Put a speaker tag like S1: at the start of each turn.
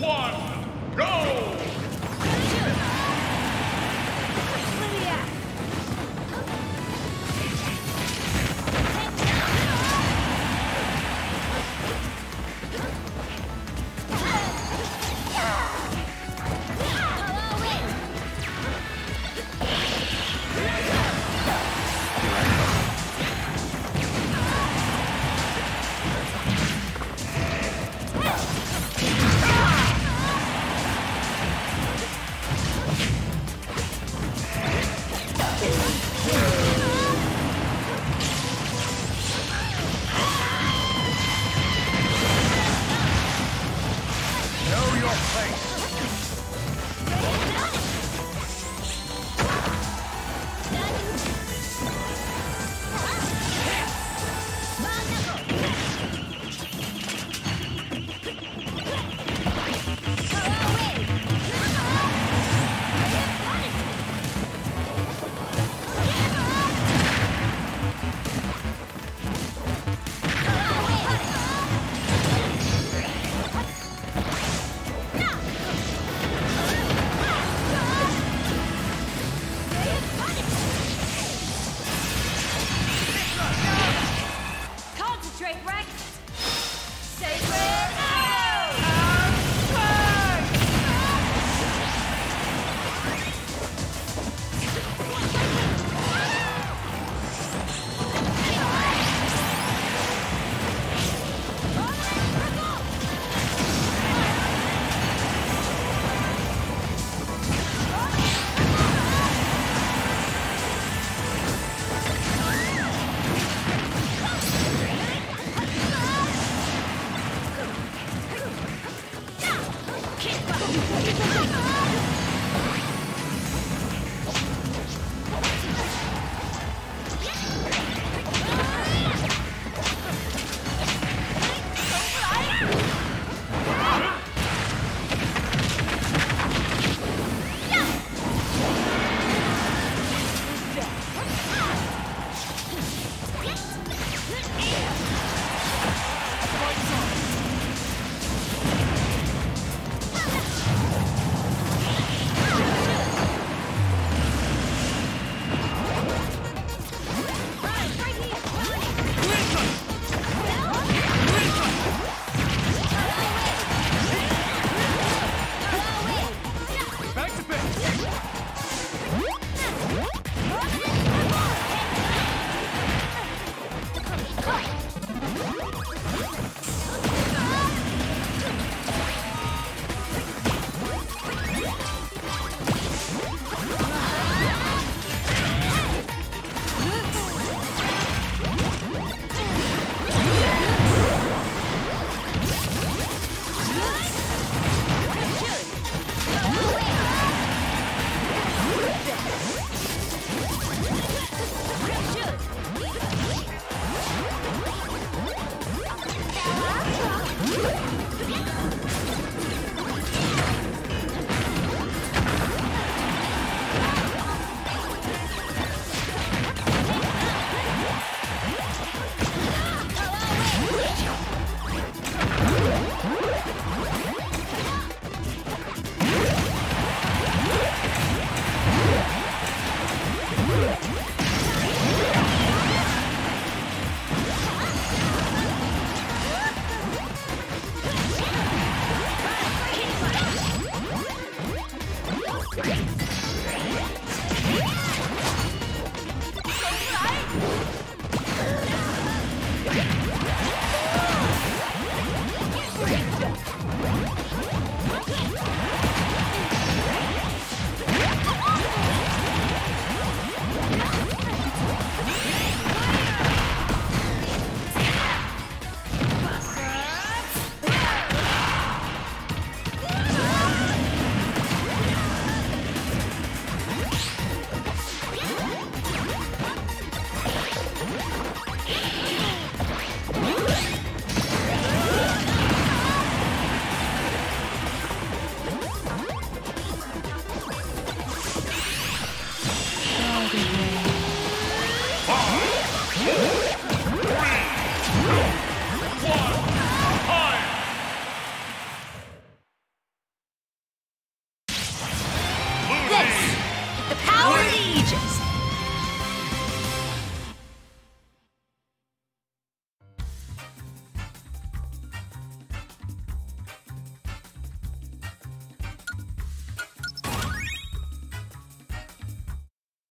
S1: one, go!